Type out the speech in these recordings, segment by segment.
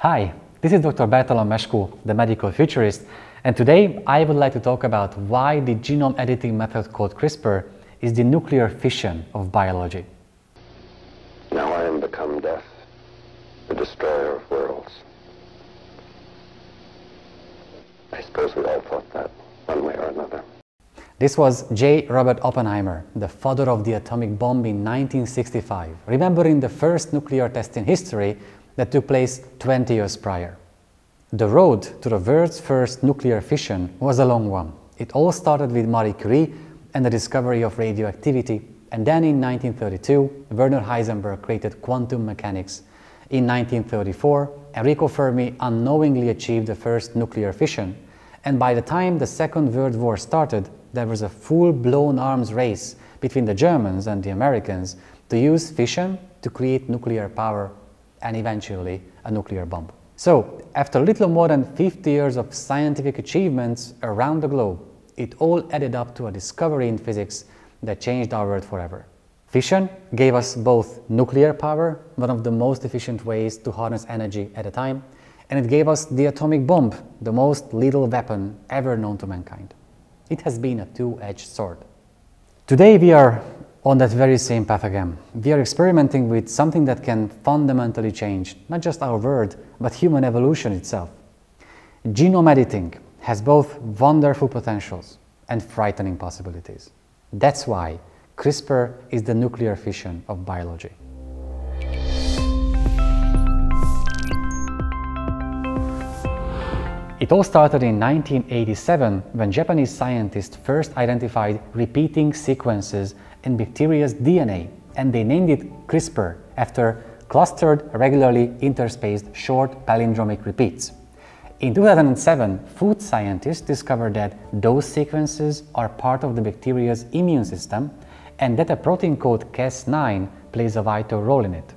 Hi, this is Dr. Bertalan Meskó, the medical futurist, and today I would like to talk about why the genome editing method called CRISPR is the nuclear fission of biology. Now I am become death, the destroyer of worlds. I suppose we all thought that, one way or another. This was J. Robert Oppenheimer, the father of the atomic bomb in 1965, remembering the first nuclear test in history that took place 20 years prior. The road to the world's first nuclear fission was a long one. It all started with Marie Curie and the discovery of radioactivity, and then in 1932, Werner Heisenberg created quantum mechanics. In 1934, Enrico Fermi unknowingly achieved the first nuclear fission, and by the time the Second World War started, there was a full-blown arms race between the Germans and the Americans to use fission to create nuclear power and eventually a nuclear bomb. So, after little more than 50 years of scientific achievements around the globe, it all added up to a discovery in physics that changed our world forever. Fission gave us both nuclear power, one of the most efficient ways to harness energy at a time, and it gave us the atomic bomb, the most lethal weapon ever known to mankind. It has been a two-edged sword. Today we are on that very same path again. We are experimenting with something that can fundamentally change not just our world, but human evolution itself. Genome editing has both wonderful potentials and frightening possibilities. That's why CRISPR is the nuclear fission of biology. It all started in 1987 when Japanese scientists first identified repeating sequences in bacteria's DNA and they named it CRISPR after clustered, regularly interspaced short palindromic repeats. In 2007, food scientists discovered that those sequences are part of the bacteria's immune system and that a protein called Cas9 plays a vital role in it.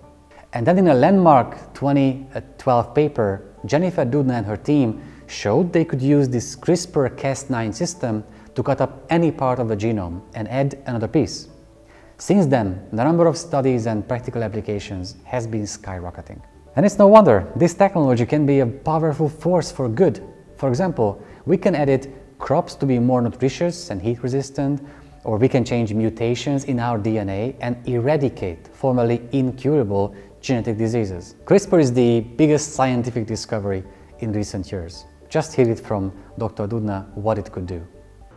And then in a landmark 2012 paper, Jennifer Doudna and her team showed they could use this CRISPR-Cas9 system to cut up any part of the genome and add another piece. Since then, the number of studies and practical applications has been skyrocketing. And it's no wonder, this technology can be a powerful force for good. For example, we can edit crops to be more nutritious and heat resistant, or we can change mutations in our DNA and eradicate formerly incurable genetic diseases. CRISPR is the biggest scientific discovery in recent years. Just hear it from Dr. Doudna what it could do.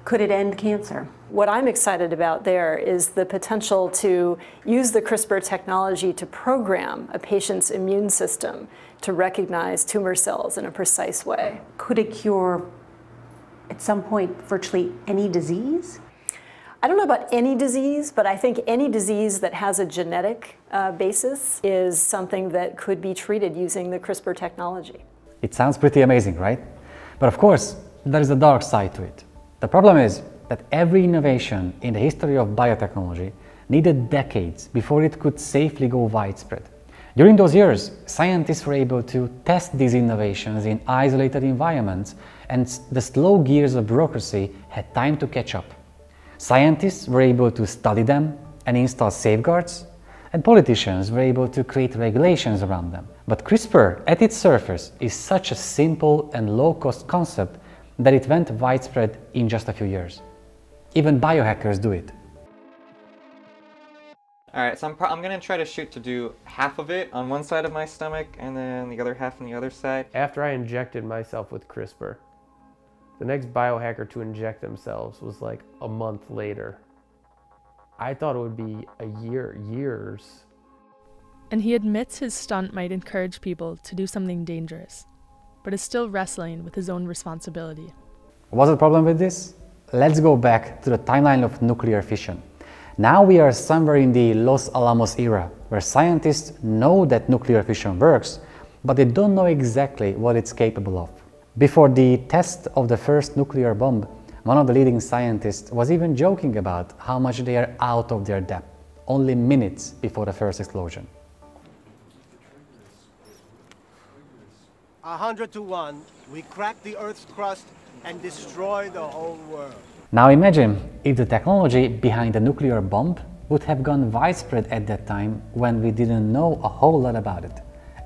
Could it end cancer? What I'm excited about there is the potential to use the CRISPR technology to program a patient's immune system to recognize tumor cells in a precise way. Could it cure, at some point, virtually any disease? I don't know about any disease, but I think any disease that has a genetic uh, basis is something that could be treated using the CRISPR technology. It sounds pretty amazing, right? But of course, there is a dark side to it. The problem is that every innovation in the history of biotechnology needed decades before it could safely go widespread. During those years, scientists were able to test these innovations in isolated environments and the slow gears of bureaucracy had time to catch up. Scientists were able to study them and install safeguards, and politicians were able to create regulations around them. But CRISPR, at its surface, is such a simple and low-cost concept that it went widespread in just a few years. Even biohackers do it. Alright, so I'm, I'm gonna try to shoot to do half of it on one side of my stomach and then the other half on the other side. After I injected myself with CRISPR, the next biohacker to inject themselves was like a month later. I thought it would be a year, years. And he admits his stunt might encourage people to do something dangerous, but is still wrestling with his own responsibility. What's the problem with this? Let's go back to the timeline of nuclear fission. Now we are somewhere in the Los Alamos era, where scientists know that nuclear fission works, but they don't know exactly what it's capable of. Before the test of the first nuclear bomb, one of the leading scientists was even joking about how much they are out of their depth, only minutes before the first explosion. A hundred to one, we crack the Earth's crust and destroy the whole world. Now imagine if the technology behind the nuclear bomb would have gone widespread at that time when we didn't know a whole lot about it.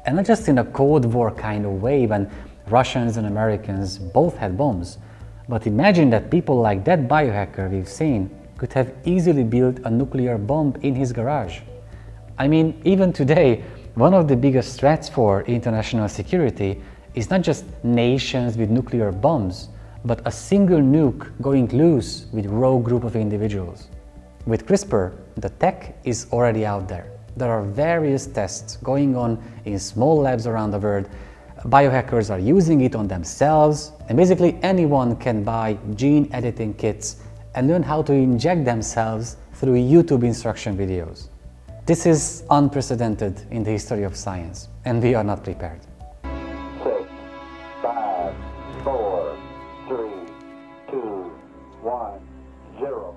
And not just in a Cold War kind of way when Russians and Americans both had bombs, but imagine that people like that biohacker we've seen could have easily built a nuclear bomb in his garage. I mean, even today, one of the biggest threats for international security is not just nations with nuclear bombs, but a single nuke going loose with rogue group of individuals. With CRISPR, the tech is already out there. There are various tests going on in small labs around the world. Biohackers are using it on themselves, and basically anyone can buy gene editing kits and learn how to inject themselves through YouTube instruction videos. This is unprecedented in the history of science, and we are not prepared. Six, five, four, three, two, one, zero.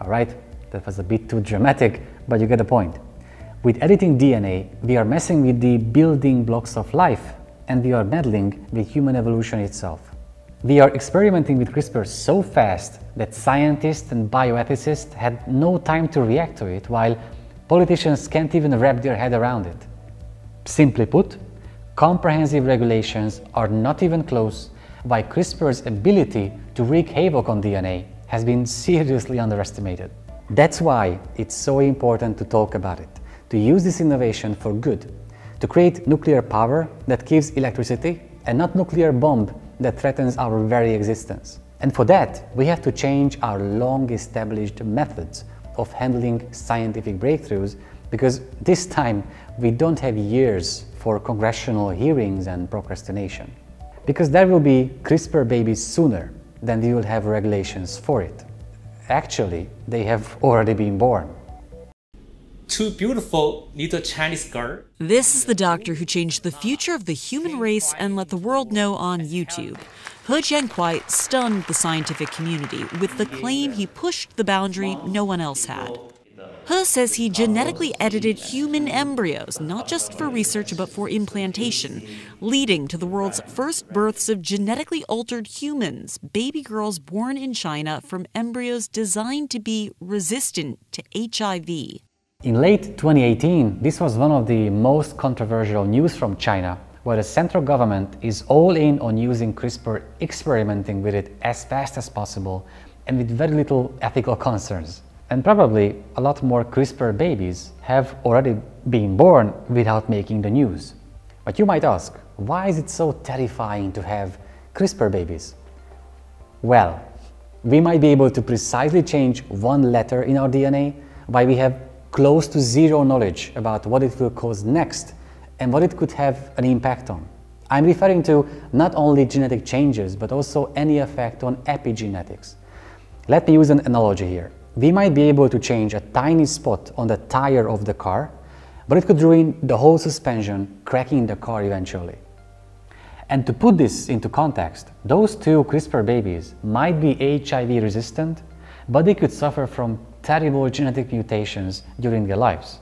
All right, that was a bit too dramatic, but you get the point. With editing DNA, we are messing with the building blocks of life, and we are meddling with human evolution itself. We are experimenting with CRISPR so fast that scientists and bioethicists had no time to react to it, while politicians can't even wrap their head around it. Simply put, comprehensive regulations are not even close, while CRISPR's ability to wreak havoc on DNA has been seriously underestimated. That's why it's so important to talk about it, to use this innovation for good, to create nuclear power that gives electricity and not nuclear bomb that threatens our very existence. And for that, we have to change our long established methods of handling scientific breakthroughs because this time we don't have years for congressional hearings and procrastination. Because there will be CRISPR babies sooner than we will have regulations for it. Actually, they have already been born. Two beautiful little Chinese girls. This is the doctor who changed the future of the human race and let the world know on YouTube. He Jiankui stunned the scientific community with the claim he pushed the boundary no one else had. He says he genetically edited human embryos, not just for research but for implantation, leading to the world's first births of genetically altered humans, baby girls born in China from embryos designed to be resistant to HIV. In late 2018, this was one of the most controversial news from China, where the central government is all in on using CRISPR, experimenting with it as fast as possible, and with very little ethical concerns. And probably a lot more CRISPR babies have already been born without making the news. But you might ask, why is it so terrifying to have CRISPR babies? Well, we might be able to precisely change one letter in our DNA while we have close to zero knowledge about what it will cause next and what it could have an impact on. I'm referring to not only genetic changes, but also any effect on epigenetics. Let me use an analogy here. We might be able to change a tiny spot on the tire of the car, but it could ruin the whole suspension, cracking the car eventually. And to put this into context, those two CRISPR babies might be HIV resistant, but they could suffer from terrible genetic mutations during their lives.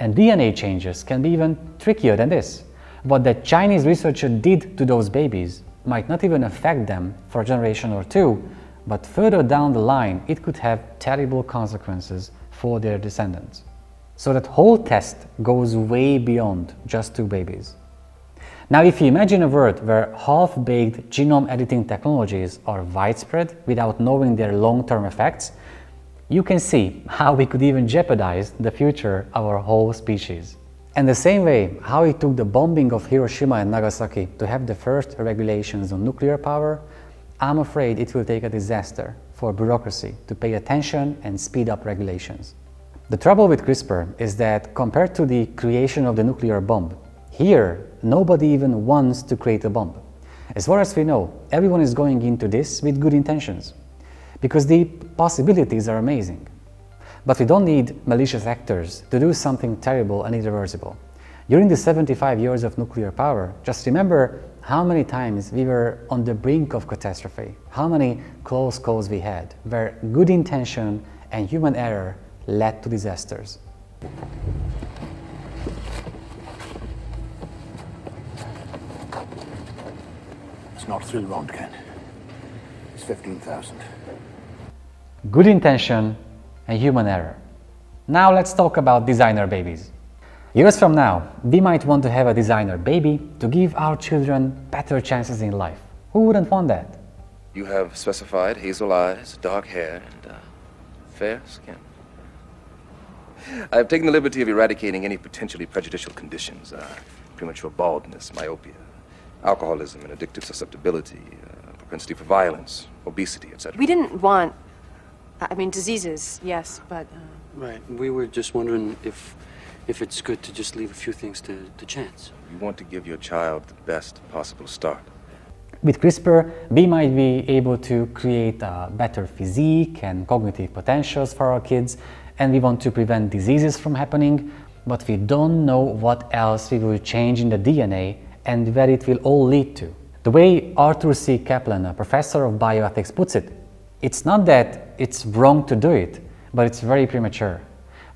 And DNA changes can be even trickier than this. What the Chinese researcher did to those babies might not even affect them for a generation or two, but further down the line it could have terrible consequences for their descendants. So that whole test goes way beyond just two babies. Now if you imagine a world where half-baked genome editing technologies are widespread without knowing their long-term effects, you can see how we could even jeopardize the future of our whole species. And the same way how it took the bombing of Hiroshima and Nagasaki to have the first regulations on nuclear power, I'm afraid it will take a disaster for bureaucracy to pay attention and speed up regulations. The trouble with CRISPR is that compared to the creation of the nuclear bomb, here nobody even wants to create a bomb. As far as we know, everyone is going into this with good intentions because the possibilities are amazing. But we don't need malicious actors to do something terrible and irreversible. During the 75 years of nuclear power, just remember how many times we were on the brink of catastrophe, how many close calls we had, where good intention and human error led to disasters. It's not three roentgen. It's 15,000. Good intention and human error. Now let's talk about designer babies. Years from now, we might want to have a designer baby to give our children better chances in life. Who wouldn't want that? You have specified hazel eyes, dark hair, and uh, fair skin. I have taken the liberty of eradicating any potentially prejudicial conditions uh, premature baldness, myopia, alcoholism and addictive susceptibility, uh, propensity for violence, obesity, etc. We didn't want, I mean, diseases, yes, but. Uh... Right. We were just wondering if, if it's good to just leave a few things to, to chance. You want to give your child the best possible start. With CRISPR, we might be able to create a better physique and cognitive potentials for our kids, and we want to prevent diseases from happening, but we don't know what else we will change in the DNA and where it will all lead to. The way Arthur C. Caplan, a professor of bioethics, puts it, it's not that it's wrong to do it, but it's very premature.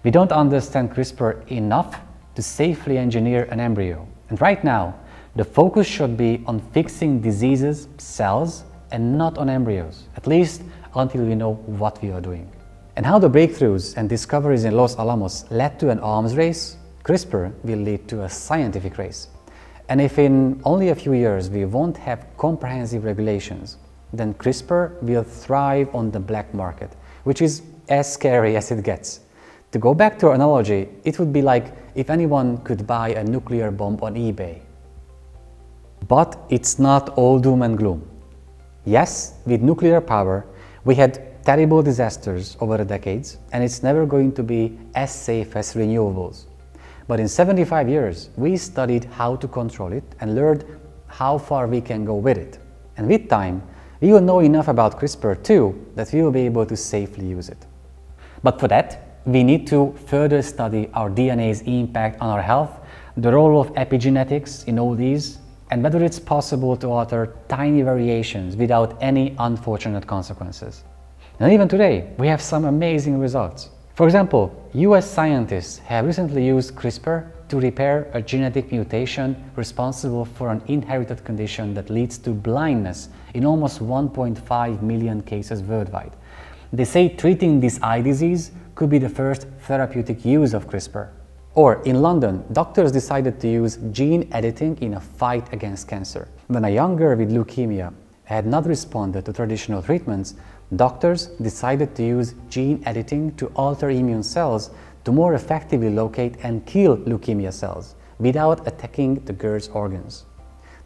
We don't understand CRISPR enough to safely engineer an embryo. And right now, the focus should be on fixing diseases, cells, and not on embryos, at least until we know what we are doing. And how the breakthroughs and discoveries in Los Alamos led to an arms race, CRISPR will lead to a scientific race. And if in only a few years we won't have comprehensive regulations, then CRISPR will thrive on the black market, which is as scary as it gets. To go back to our analogy, it would be like if anyone could buy a nuclear bomb on eBay. But it's not all doom and gloom. Yes, with nuclear power, we had terrible disasters over the decades, and it's never going to be as safe as renewables. But in 75 years, we studied how to control it and learned how far we can go with it. And with time, we will know enough about CRISPR too that we will be able to safely use it. But for that, we need to further study our DNA's impact on our health, the role of epigenetics in all these, and whether it's possible to alter tiny variations without any unfortunate consequences. And even today, we have some amazing results. For example, US scientists have recently used CRISPR to repair a genetic mutation responsible for an inherited condition that leads to blindness in almost 1.5 million cases worldwide. They say treating this eye disease could be the first therapeutic use of CRISPR. Or in London, doctors decided to use gene editing in a fight against cancer. When a young girl with leukemia had not responded to traditional treatments, doctors decided to use gene editing to alter immune cells to more effectively locate and kill leukemia cells without attacking the girl's organs.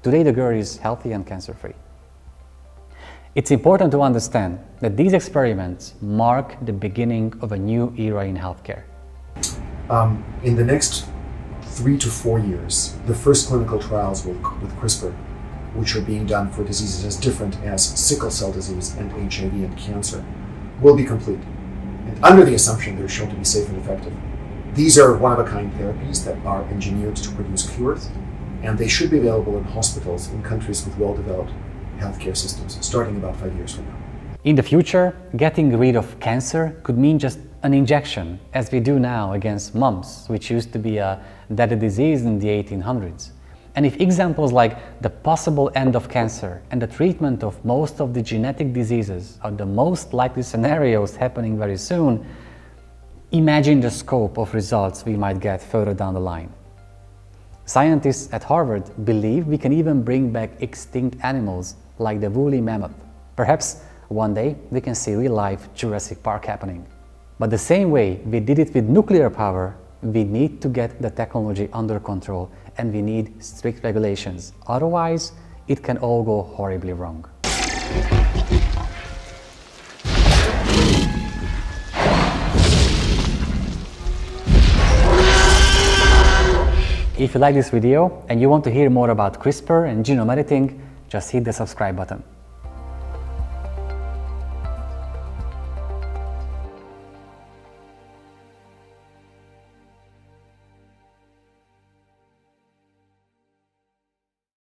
Today the girl is healthy and cancer-free. It's important to understand that these experiments mark the beginning of a new era in healthcare. Um, in the next three to four years, the first clinical trials with, with CRISPR, which are being done for diseases as different as sickle cell disease and HIV and cancer, will be complete. And under the assumption they're shown to be safe and effective. These are one-of-a-kind therapies that are engineered to produce cures, and they should be available in hospitals in countries with well-developed healthcare systems starting about five years from now. In the future, getting rid of cancer could mean just an injection, as we do now against mumps, which used to be a deadly disease in the 1800s. And if examples like the possible end of cancer and the treatment of most of the genetic diseases are the most likely scenarios happening very soon, imagine the scope of results we might get further down the line. Scientists at Harvard believe we can even bring back extinct animals like the woolly mammoth. Perhaps one day we can see real-life Jurassic Park happening. But the same way we did it with nuclear power, we need to get the technology under control and we need strict regulations. Otherwise, it can all go horribly wrong. If you like this video and you want to hear more about CRISPR and genome editing, just hit the subscribe button.